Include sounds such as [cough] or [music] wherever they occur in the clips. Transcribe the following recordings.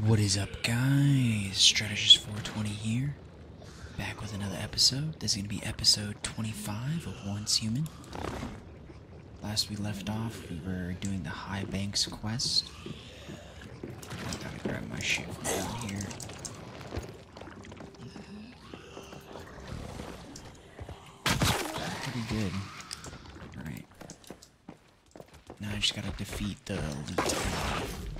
What is up, guys? Strategist 420 here. Back with another episode. This is going to be episode 25 of Once Human. Last we left off, we were doing the High Banks quest. I gotta grab my shit down here. Pretty good. Alright. Now I just gotta defeat the elite.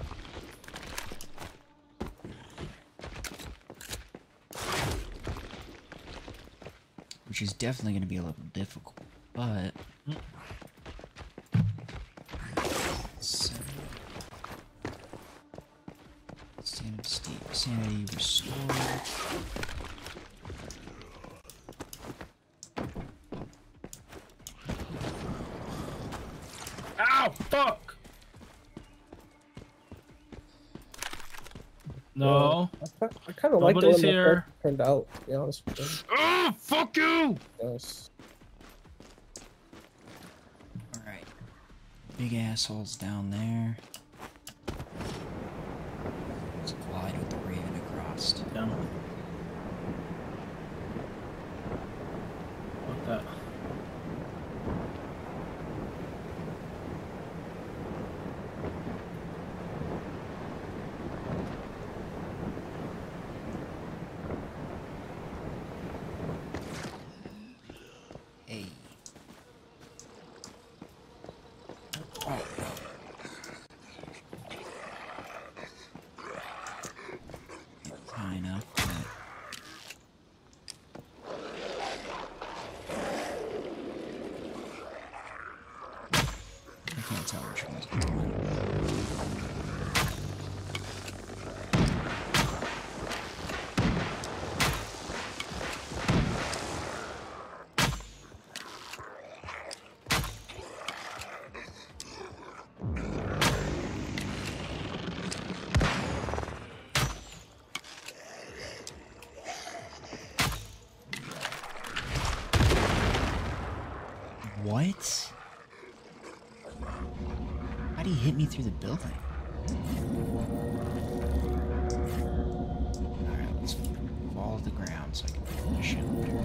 Definitely going to be a little difficult, but. Sanity restored. Ow! Fuck! No. I kind of like the Nobody's one that turned out. To be honest with you. Oh, fuck you! Yes. Alright. Big assholes down there. Let's collide with the Raven across. Down. Fuck that. Hey. Oh. High enough, but I can't tell which one's which one. What? How'd he hit me through the building? Alright, let's fall to the ground so I can put my shelter.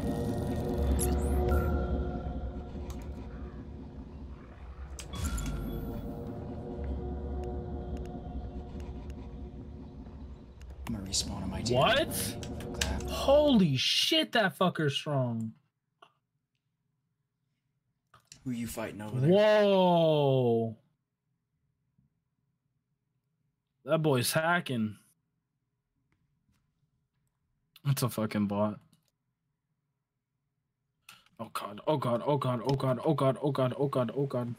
I'm gonna respawn on my team. What? Holy shit, that fucker's strong. Who are you fighting over there? Whoa. That boy's hacking. It's a fucking bot. Oh god, oh god, oh god, oh god, oh god, oh god, oh god, oh god.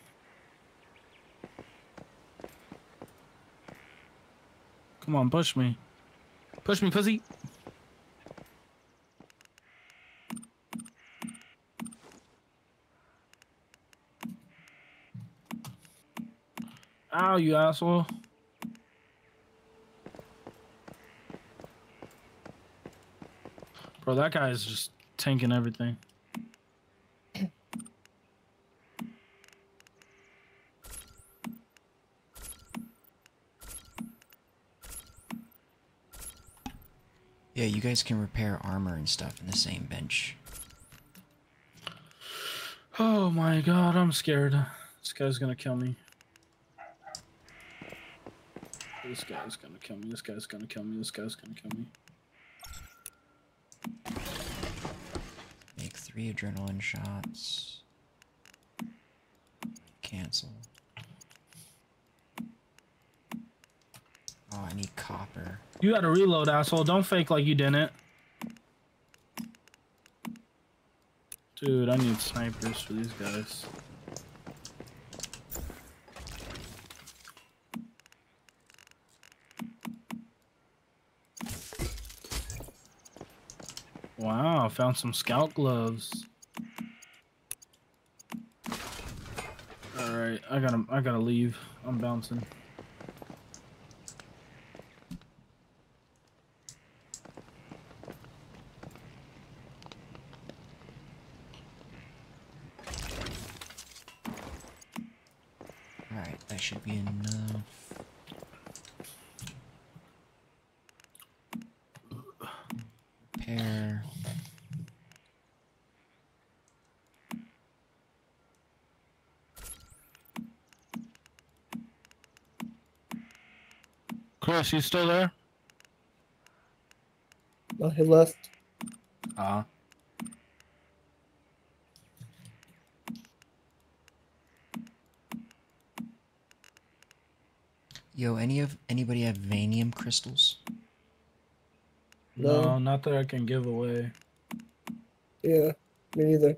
Come on, push me. Push me, pussy. Ow, you asshole. Bro, that guy is just tanking everything. Yeah, you guys can repair armor and stuff in the same bench. Oh my god, I'm scared. This guy's gonna kill me. This guy's gonna kill me. This guy's gonna kill me. This guy's gonna kill me. Make three adrenaline shots. Cancel. Oh, I need copper. You gotta reload, asshole. Don't fake like you didn't. Dude, I need snipers for these guys. Wow, found some scout gloves. Alright, I gotta I gotta leave. I'm bouncing. Alright, that should be enough. Chris, you still there? No, he left. Uh Yo, any of anybody have vanium crystals? no, No. not that I can give away. Yeah, me neither.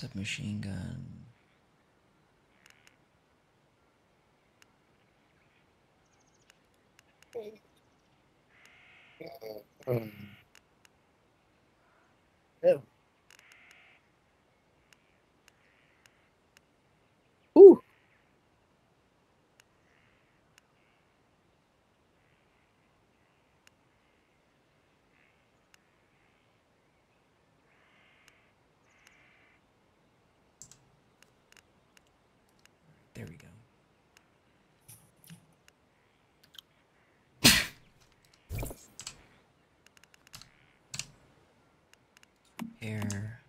Submachine gun. Yeah. Ooh. There we go. Hair.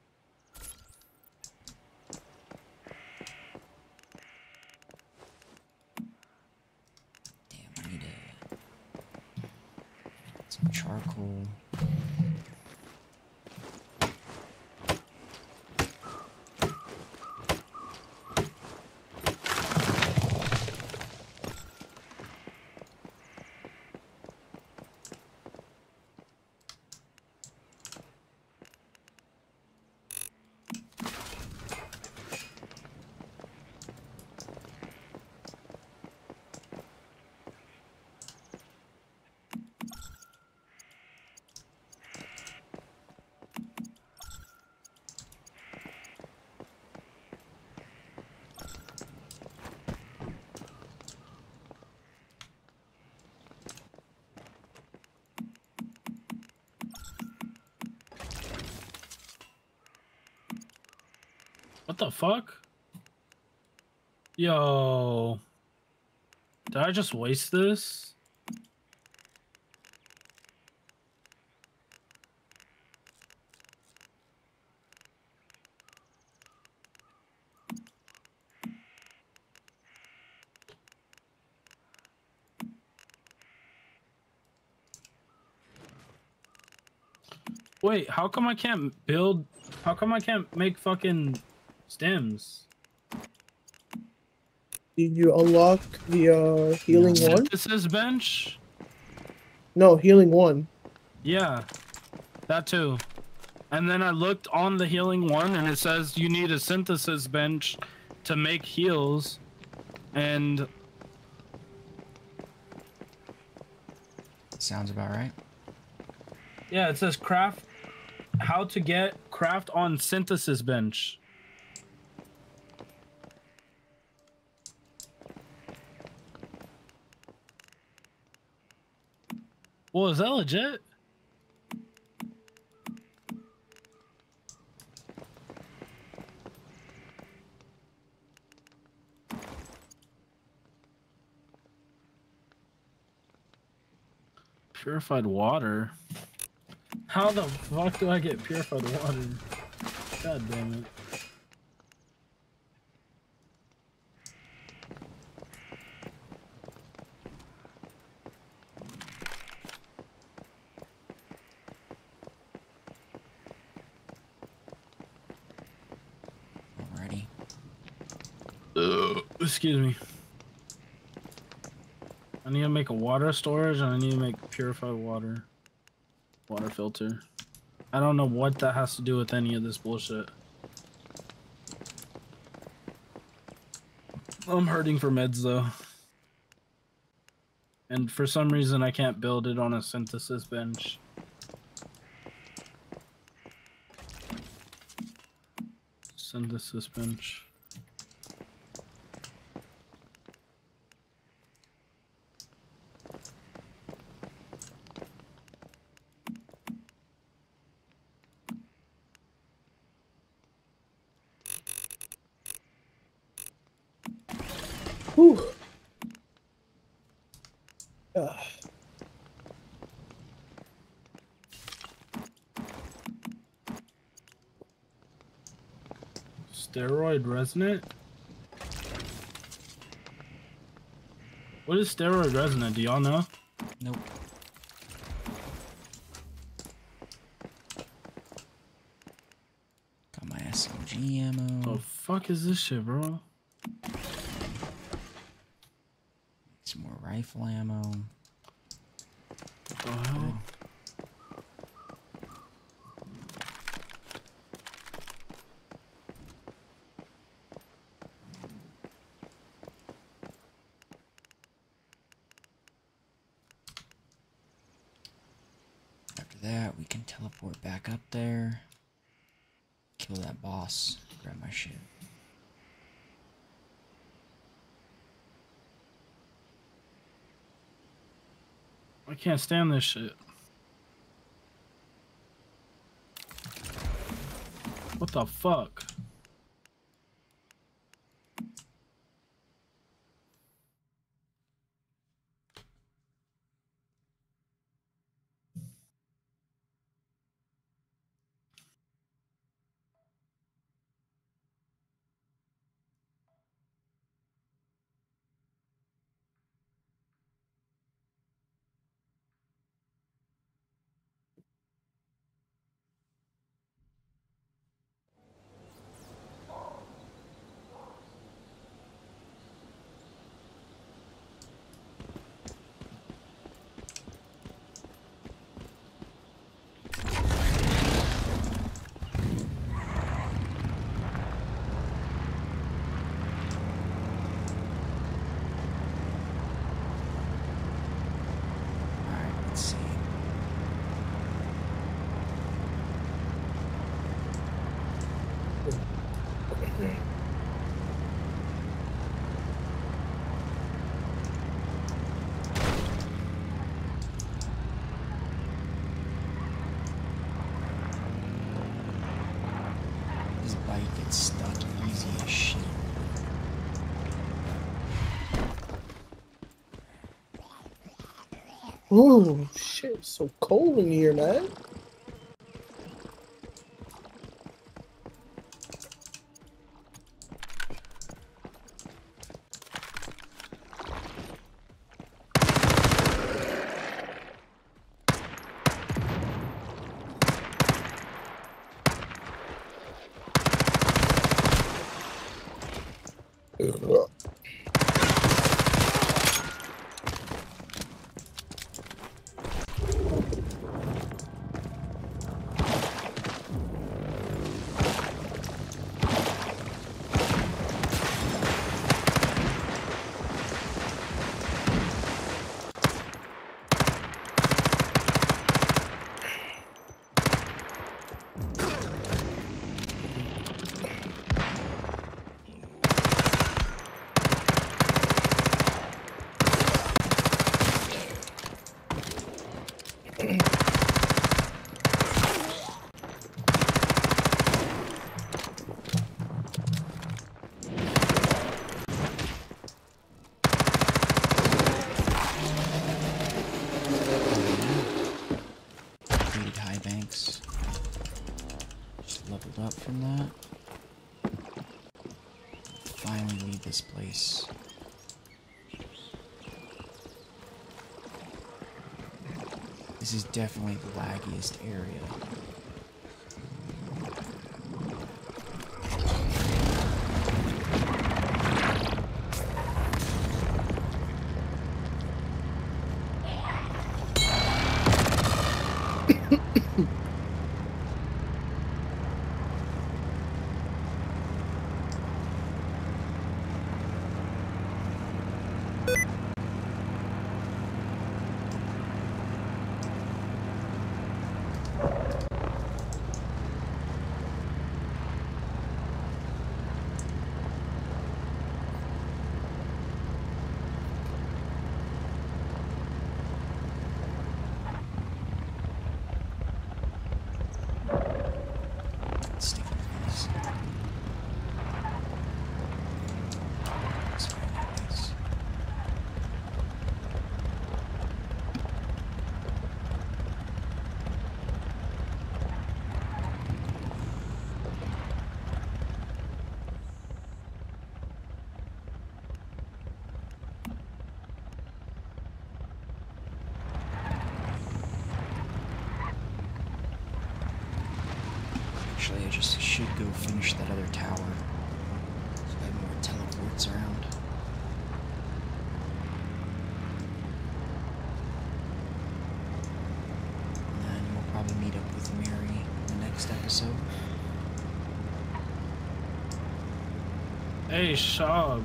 Damn, I need a, some charcoal. What the fuck? Yo. Did I just waste this? Wait, how come I can't build? How come I can't make fucking stems? Did you unlock the uh, healing No. one? Synthesis bench? No, healing one. Yeah, that too. And then I looked on the healing one, and it says you need a synthesis bench to make heals. And Sounds about right. yeah, it says craft how to get craft on synthesis bench. Well, is that legit? Purified water. How the fuck do I get purified water? God damn it. Excuse me. I need to make a water storage and I need to make purified water. Water filter. I don't know what that has to do with any of this bullshit. I'm hurting for meds though. And for some reason I can't build it on a synthesis bench. Synthesis bench. Whew. Ah. Steroid resonant? What is steroid resonant? Do y'all know? Nope. Got my SMG ammo. The fuck is this shit, bro? Some more rifle ammo. What? Oh. After that, we can teleport back up there. Kill that boss. Grab my shit. I can't stand this shit. What the fuck? Alright, let's see. This bike gets stuck easy as shit. Oh shit, so cold in here, man. Ugh. Completed high banks. Just leveled up from that. Finally leave this place. This is definitely the laggiest area. Actually, I just should go finish that other tower. So I have more teleports around. And then we'll probably meet up with Mary in the next episode. Hey, Shab,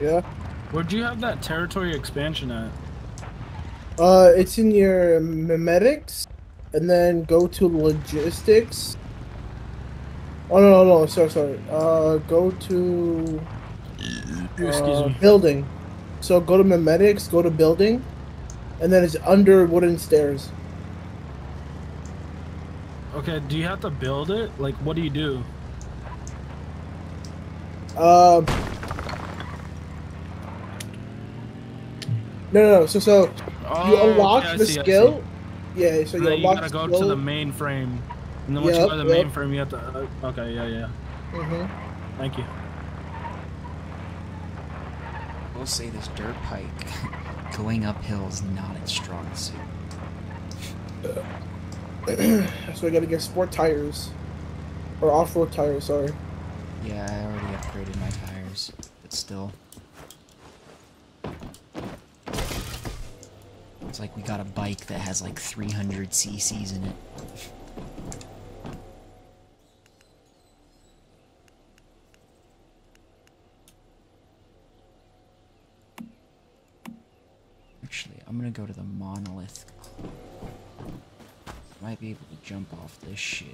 Yeah. where'd you have that territory expansion at? Uh, it's in your memetics, and then go to logistics. Oh no, no, no, sorry, sorry. Uh, go to Excuse uh, me. building. So go to memetics, go to building, and then it's under wooden stairs. Okay, do you have to build it? Like, what do you do? Um. No, no, no. So, so Oh, you unlock okay, the see, skill. Yeah, so you And then you gotta go skill. to the mainframe. And then once Yep, you go to the yep. mainframe, you have to. Uh, okay, yeah, yeah. Mhm. Thank you. We'll say this dirt pike [laughs] going uphill is not its strong suit. [clears throat] So I gotta get sport tires, or off-road tires. Sorry. Yeah, I already upgraded my tires, but still. It's like we got a bike that has like 300 cc's in it. [laughs] go to the monolith. Might be able to jump off this shit.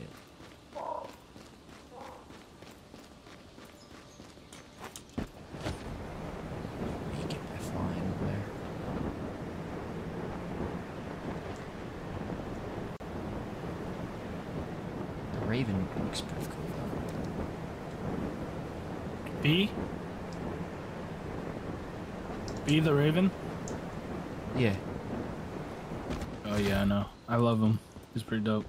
The Raven looks pretty cool B? B the Raven? though. Yeah. Oh, yeah, I know. I love him. He's pretty dope.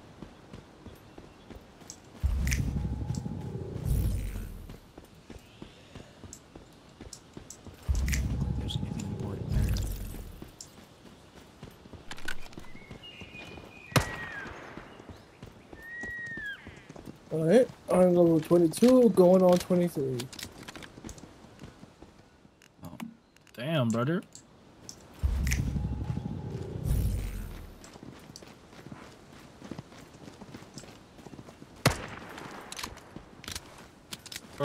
There's anything important there. All right. I'm level 22, going on 23. Oh, Damn, brother.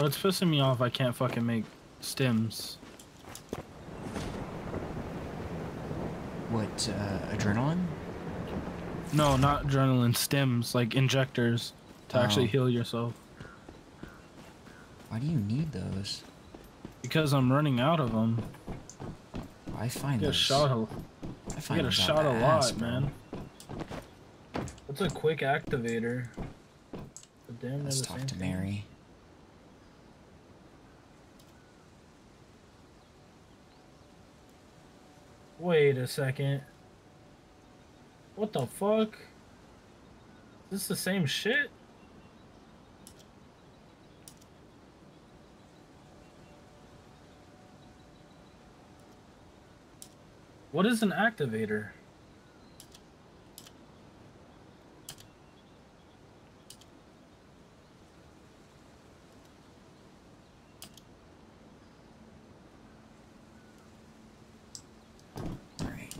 It's pissing me off I can't fucking make stems. what, uh, adrenaline? No, not adrenaline, stems, like injectors to actually Oh. heal yourself. Why do you need those? Because I'm running out of them. I find Get shot a, I find get a shot a ass, lot, man. What's a quick activator? But damn, they're Let's talk to. Mary. Wait a second. What the fuck? Is this the same shit? What is an activator? Alright.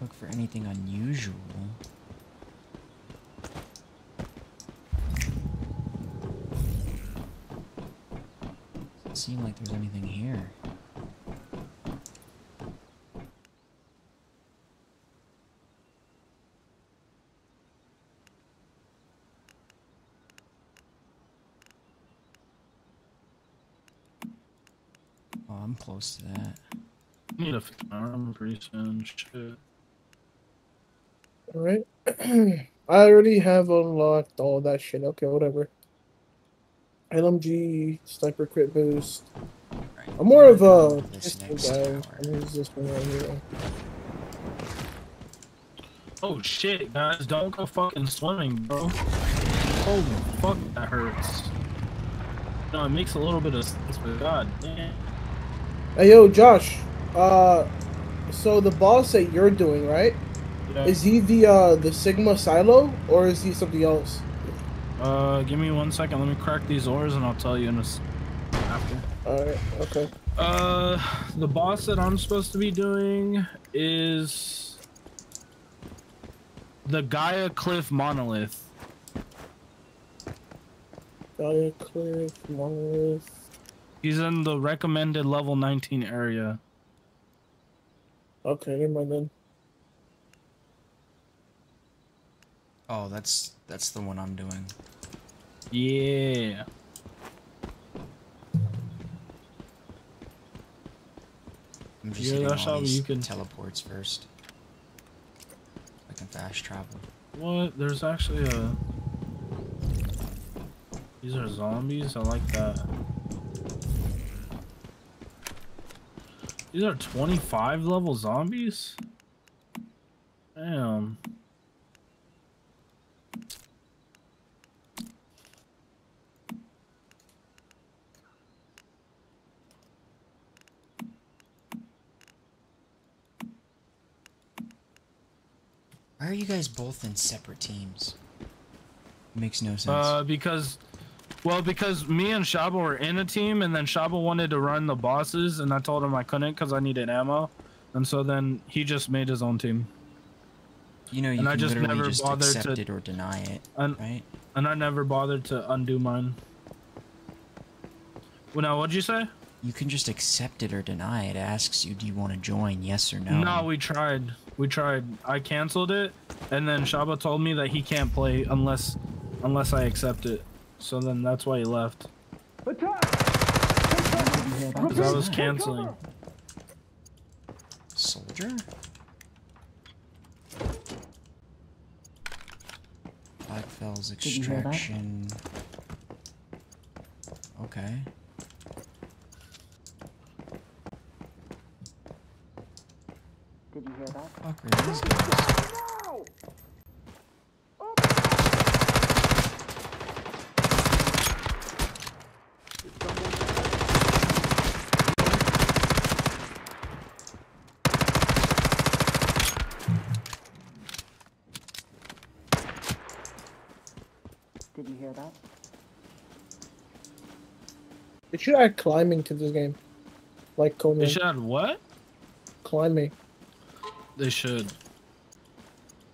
Look for anything unusual. Doesn't seem like there's anything here. Oh, I'm close to that. Need a arm pretty soon. Shit. All right. [clears throat] I already have unlocked all that shit. Okay, whatever. LMG, sniper crit boost. Right, I'm more of a go to this pistol guy. I'm use this one right here. Oh shit, guys, don't go fucking swimming, bro. Holy fuck, that hurts. No, it makes a little bit of sense, but god damn. Hey, yo, Josh. Uh, so the boss that you're doing, right? Yeah. Is he the uh the Sigma Silo or is he something else? Uh, give me one second. Let me crack these ores, and I'll tell you in a after. All right. Okay. Uh, the boss that I'm supposed to be doing is the Gaia Cliff Monolith. Gaia Cliff Monolith. He's in the recommended level 19 area. Okay, never mind then. Oh, that's that's the one I'm doing. Yeah. I'm just Yeah, that's how you can- teleports first. I can fast travel. What? There's actually a. These are zombies. I like that. These are 25 level zombies. Damn. Why are you guys both in separate teams? Makes no sense. Uh, because, well, because me and Shaba were in a team, and then Shaba wanted to run the bosses, and I told him I couldn't because I needed ammo, and so then he just made his own team, you know, you and I just never just bothered accept to- it or deny it, and right? and I never bothered to undo mine. Well, now what'd you say? You can just accept it or deny it. It asks you, do you want to join? Yes or no. No, we tried. We tried. I canceled it, and then Shaba told me that he can't play unless unless I accept it. So then that's why he left. Because I was canceling. Soldier? Blackfell's you extraction. Okay. You hear that? Fuck are these guys? Did you hear that? They should add climbing to this game, like Conan. They should add what? Climbing. They should.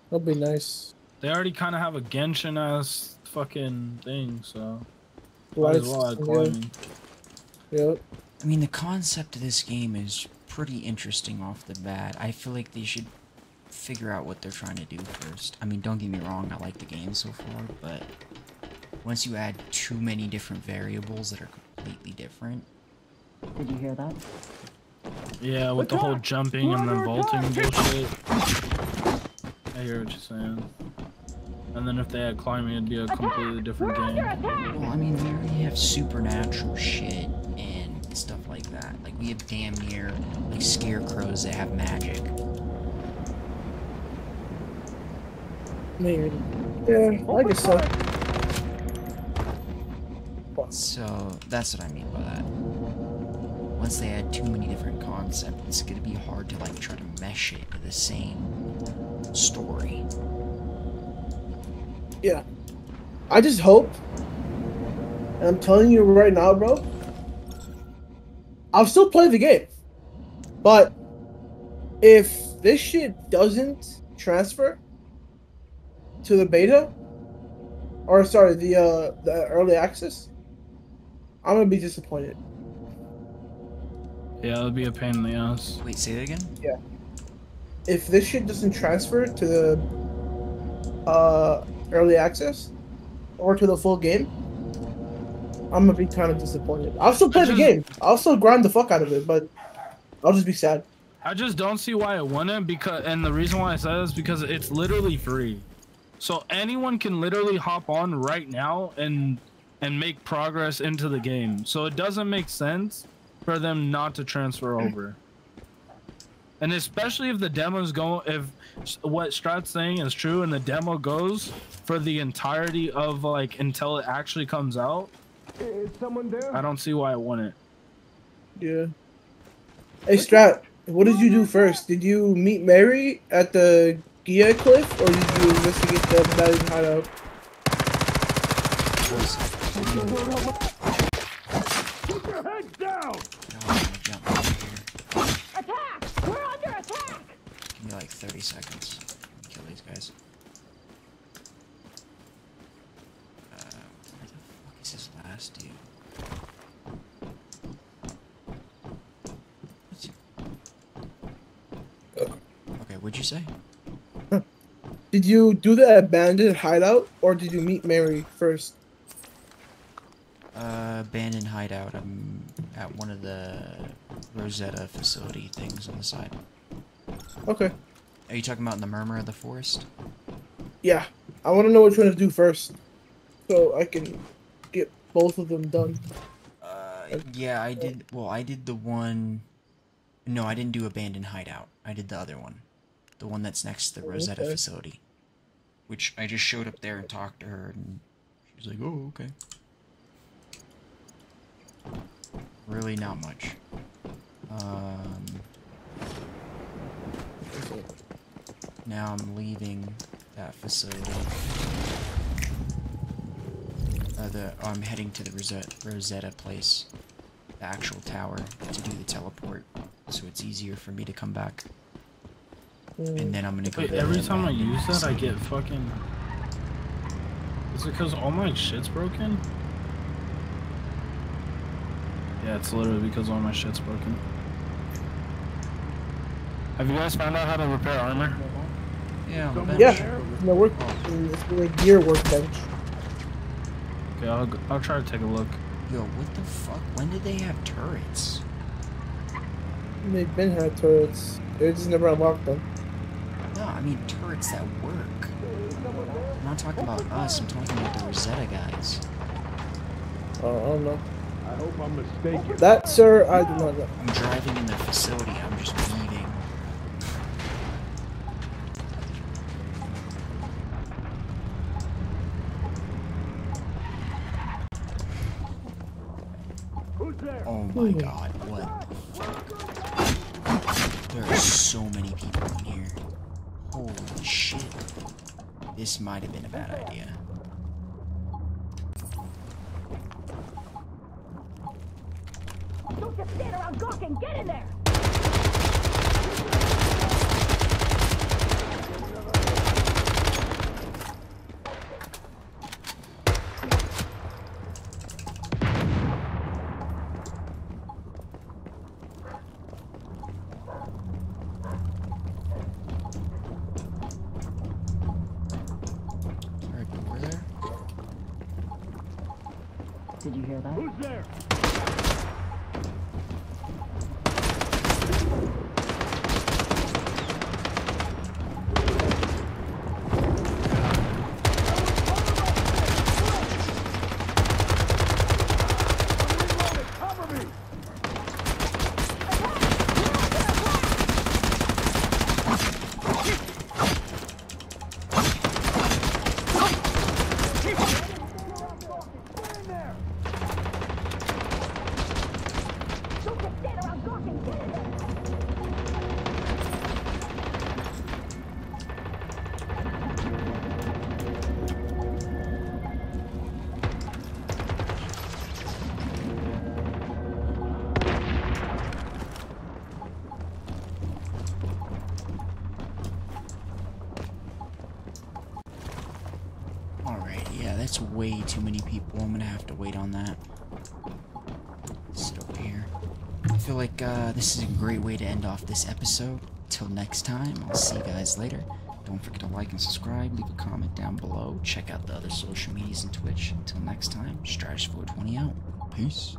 That'd be nice. They already kind of have a Genshin ass fucking thing, so might as Lights, well yeah. Yep. I mean, the concept of this game is pretty interesting off the bat. I feel like they should figure out what they're trying to do first. I mean, don't get me wrong, I like the game so far, but once you add too many different variables that are completely different, Did you hear that? Yeah, with the whole jumping and then vaulting bullshit. I hear what you're saying. And then if they had climbing, it'd be a completely different game. well, I mean, we already have supernatural shit and stuff like that. Like, we have damn near, like, scarecrows that have magic. Maybe. Yeah, I guess so. So, that's what I mean by that. Once they add too many different concepts, it's gonna be hard to, like, try to mesh it into the same story. Yeah. I just hope. And I'm telling you right now, bro. I'll still play the game. But if this shit doesn't transfer to the beta, or sorry, the uh the early access, I'm gonna be disappointed. Yeah, it'd be a pain in the ass. Wait, say that again? Yeah. If this shit doesn't transfer to the uh early access or to the full game, I'm gonna be kind of disappointed. I'll still play the game. I'll still grind the fuck out of it, but I'll just be sad. I just don't see why it wouldn't because, and the reason why I said this is because it's literally free. So anyone can literally hop on right now and and make progress into the game. So it doesn't make sense for them not to transfer mm. over. And especially if the demo's going, if what Strat's saying is true and the demo goes for the entirety of like until it actually comes out, Is someone there? I don't see why it wouldn't. Yeah. Hey Strat, what did you do first? Did you meet Mary at the Gia cliff, or did you investigate the abandoned hideout? Keep your heads down! No, I'm gonna jump over here. Attack! We're under attack! Give me like 30 seconds. Kill these guys. Uh, where the fuck is this last dude? What's Okay, what'd you say? Did you do the abandoned hideout, or did you meet Mary first? Uh, abandoned hideout. I'm at one of the Rosetta facility things on the side. Okay. Are you talking about in the murmur of the forest? Yeah. I want to know which one to do first, so I can get both of them done. Uh, yeah, I did. Well, I did the one. No, I didn't do abandoned hideout. I did the other one, the one that's next to the Oh, Rosetta okay. facility. Which I just showed up there and talked to her, and she was like, "Oh, okay." Really, not much. Um, now I'm leaving that facility. Uh, the I'm heading to the Rosetta, Rosetta place, the actual tower, to do the teleport, so it's easier for me to come back. And then I'm gonna go. Wait, every time I use that, I get fucking. Is it because all my shit's broken? Yeah, it's literally because all my shit's broken. Have you guys found out how to repair armor? Yeah, on the bench. Yeah. In the work, in this gear workbench. Okay, I'll, I'll try to take a look. Yo, what the fuck? When did they have turrets? They've been had turrets. They just never unlocked them. No, I mean turrets that work. I'm not talking about us. I'm talking about the Rosetta guys. Uh, I don't know. I hope I'm mistaken. That, sir, I do not know. I'm driving in the facility. I'm just weaving. Who's there? Oh my hmm. god, what the fuck? There are so many people in here. Holy shit. This might have been a bad idea. Don't just stand around gawking! Get in there! Alright, over there. Did you hear that? Who's there? Over here. I feel like uh, this is a great way to end off this episode. Till next time, I'll see you guys later. Don't forget to like and subscribe, leave a comment down below, check out the other social medias and Twitch. Until next time, Strategist420 out. Peace.